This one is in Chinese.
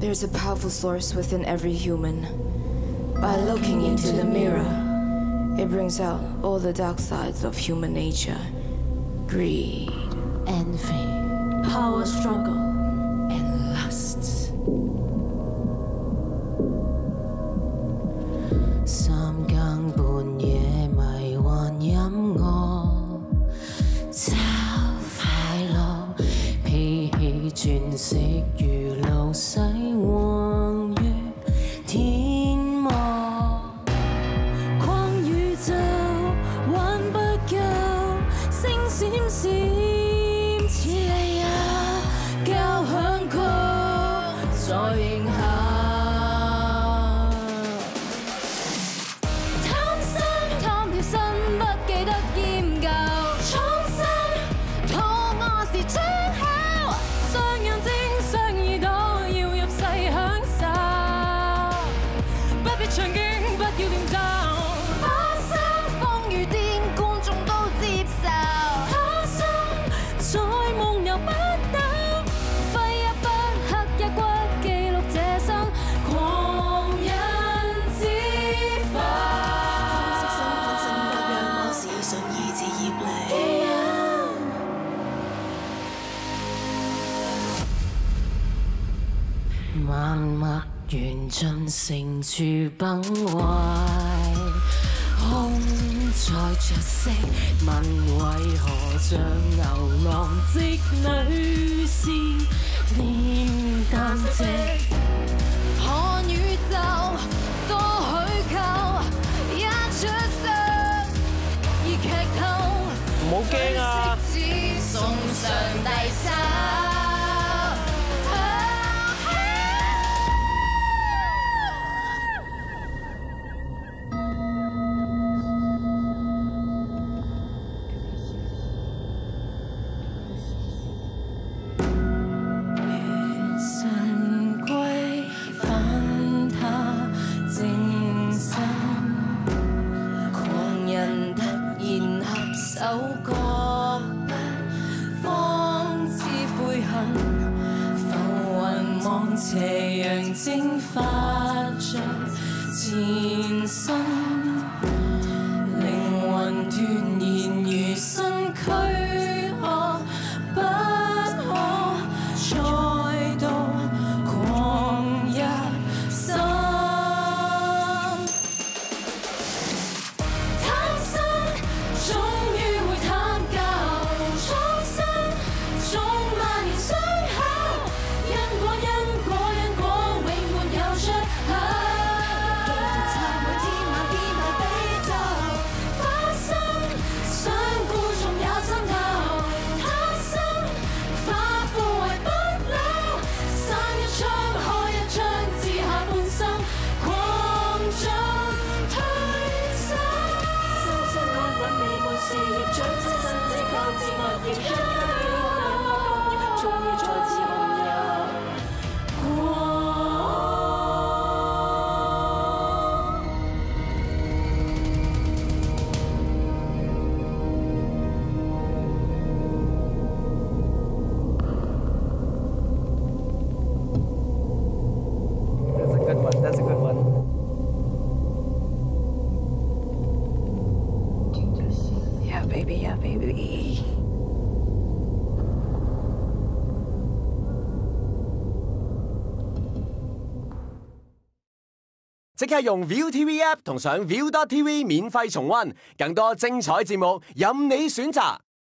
There's a powerful source within every human. By looking into the mirror, it brings out all the dark sides of human nature. Greed. Envy. Power struggle. And lust. 默默完尽，成柱崩坏，空在着色，问为何像牛郎织女，思念淡车。看宇宙多许够，一出戏已剧透，无惊啊！送上蒸发着前生。事业长，自身结构之外，要出即刻用 View TV app 同上 View t TV 免费重温更多精彩节目，任你选择。